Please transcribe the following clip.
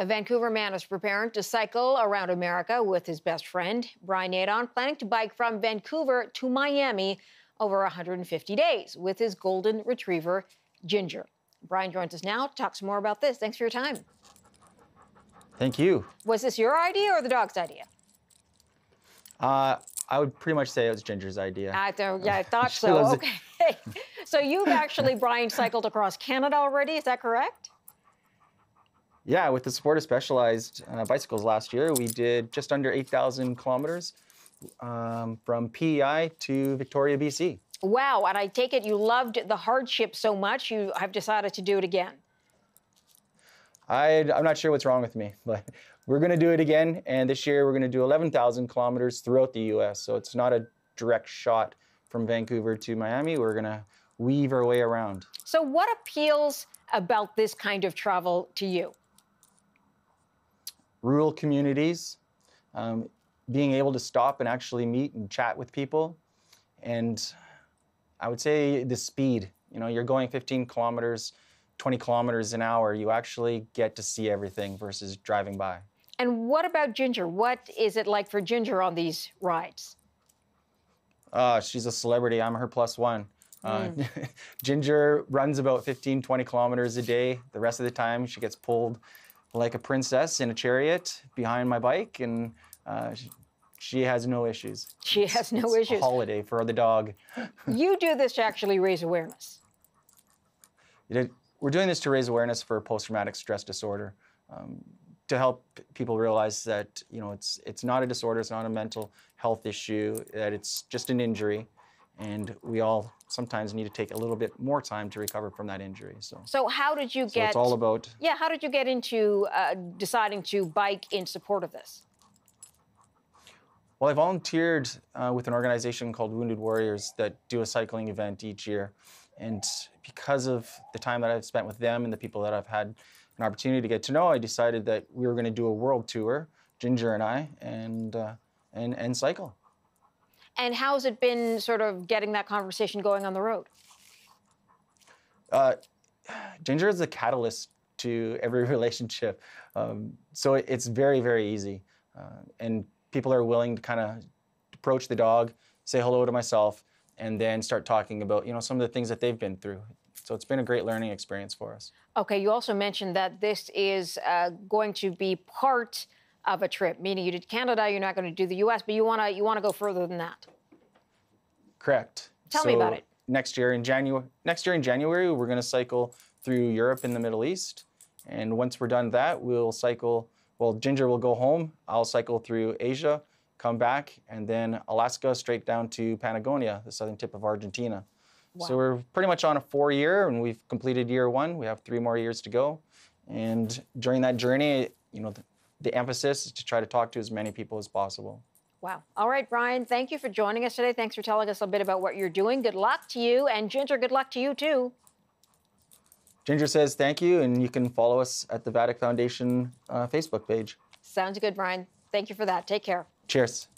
A Vancouver man is preparing to cycle around America with his best friend, Brian Nadon, planning to bike from Vancouver to Miami over 150 days with his golden retriever, Ginger. Brian joins us now to talk some more about this. Thanks for your time. Thank you. Was this your idea or the dog's idea? Uh, I would pretty much say it was Ginger's idea. I th- yeah, I thought so. Okay. so you've actually, Brian, cycled across Canada already. Is that correct? Yeah, with the support of Specialized uh, Bicycles last year, we did just under 8,000 kilometers um, from PEI to Victoria, BC. Wow, and I take it you loved the hardship so much you have decided to do it again. I am not sure what's wrong with me, but we're going to do it again. And this year we're going to do 11,000 kilometers throughout the U.S. So it's not a direct shot from Vancouver to Miami. We're going to weave our way around. So, what appeals about this kind of travel to you? Rural communities, um, being able to stop and actually meet and chat with people. And I would say the speed, you know, you're going 15 kilometers, 20 kilometers an hour, you actually get to see everything versus driving by. And what about Ginger? What is it like for Ginger on these rides? Uh, she's a celebrity. I'm her plus one. Mm. Uh, hmm. Ginger runs about 15, 20 kilometers a day. The rest of the time, she gets pulled like a princess in a chariot behind my bike, and uh, she, has no issues. She it's, has no it's issues. A holiday for the dog. you do this to actually raise awareness. We're doing this to raise awareness for post-traumatic stress disorder, um, to help people realize that you know it's it's not a disorder, it's not a mental health issue, that it's just an injury, and we all sometimes need to take a little bit more time to recover from that injury. So, so how did you so get? It's all about. Yeah, how did you get into uh, deciding to bike in support of this? Well, I volunteered uh, with an organization called Wounded Warriors that do a cycling event each year, and because of the time that I've spent with them and the people that I've had an opportunity to get to know, I decided that we were going to do a world tour, Ginger and I, and uh, and and cycle. And how's it been sort of getting that conversation going on the road? Uh, ginger is a catalyst to every relationship. Um, so it's very, very easy. Uh, and people are willing to kind of approach the dog, say hello to myself, and then start talking about, you know, some of the things that they've been through. So it's been a great learning experience for us. Okay, you also mentioned that this is uh, going to be part of a trip, meaning you did Canada, you're not going to do the U.S., but you want to you want to go further than that. Correct. Tell so me about it. Next year in January, next year in January, we're going to cycle through Europe and the Middle East, and once we're done that, we'll cycle. Well, Ginger will go home. I'll cycle through Asia, come back, and then Alaska straight down to Patagonia, the southern tip of Argentina. Wow. So we're pretty much on a four-year, and we've completed year one. We have three more years to go, and during that journey, you know, the emphasis is to try to talk to as many people as possible. Wow. All right, Brian, thank you for joining us today. Thanks for telling us a bit about what you're doing. Good luck to you. And Ginger, good luck to you too. Ginger says thank you, and you can follow us at the Vatic Foundation uh, Facebook page. Sounds good, Brian. Thank you for that. Take care. Cheers.